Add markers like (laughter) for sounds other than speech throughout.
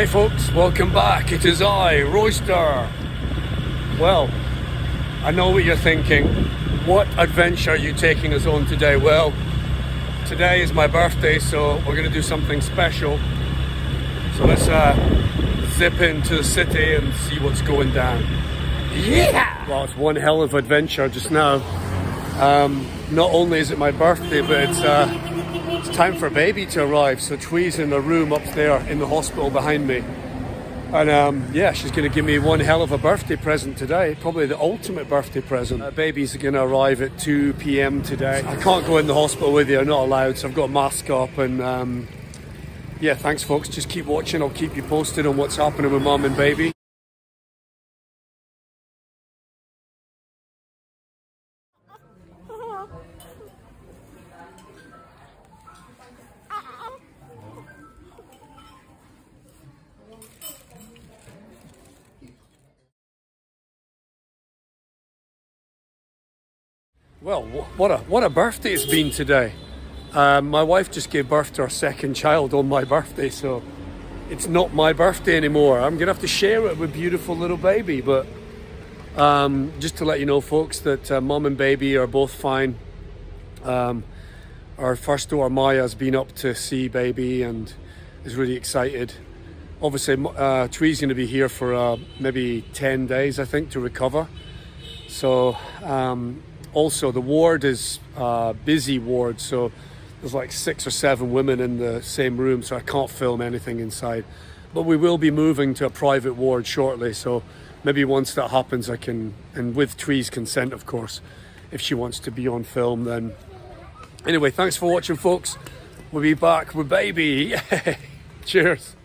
Hey folks, welcome back. It is I, Royster. Well, I know what you're thinking. What adventure are you taking us on today? Well, today is my birthday, so we're going to do something special. So let's uh, zip into the city and see what's going down. Yeah! Well, it's one hell of an adventure just now. Um, not only is it my birthday, but it's, uh, time for baby to arrive. So Twee's in the room up there in the hospital behind me. And um, yeah, she's going to give me one hell of a birthday present today. Probably the ultimate birthday present. Uh, baby's going to arrive at 2 p.m. today. I can't go in the hospital with you, I'm not allowed, so I've got a mask up. And um, yeah, thanks, folks. Just keep watching. I'll keep you posted on what's happening with mom and baby. (laughs) Well, what a what a birthday it's been today. Um, my wife just gave birth to our second child on my birthday, so it's not my birthday anymore. I'm gonna have to share it with beautiful little baby. But um, just to let you know, folks, that uh, mom and baby are both fine. Um, our first door, Maya's been up to see baby and is really excited. Obviously, uh, Twee's going to be here for uh, maybe 10 days, I think, to recover. So um, also the ward is a busy ward so there's like six or seven women in the same room so i can't film anything inside. But we will be moving to a private ward shortly so maybe once that happens i can and with Twee's consent of course if she wants to be on film then. Anyway thanks for watching folks. We'll be back with baby. (laughs) Cheers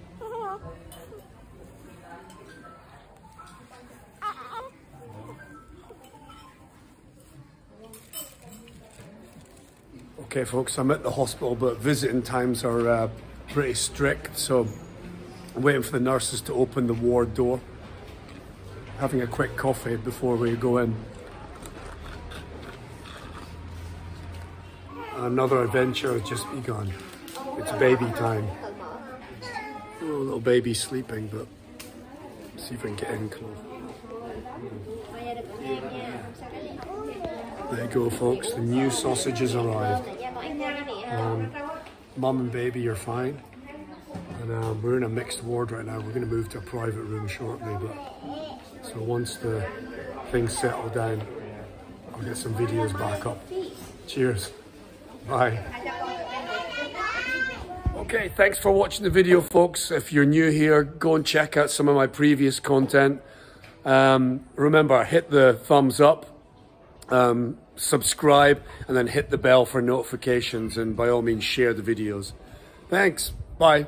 Okay, folks, I'm at the hospital, but visiting times are uh, pretty strict, so I'm waiting for the nurses to open the ward door. Having a quick coffee before we go in. Another adventure has just begun. It's baby time. Oh, little baby sleeping, but see if we can get in close. There you go, folks. The new sausages arrived. Um, mum and baby are fine. And um, we're in a mixed ward right now. We're going to move to a private room shortly. But So once the things settle down, I'll get some videos back up. Cheers. Bye. Okay, thanks for watching the video, folks. If you're new here, go and check out some of my previous content. Um, remember, hit the thumbs up um, subscribe, and then hit the bell for notifications. And by all means, share the videos. Thanks. Bye.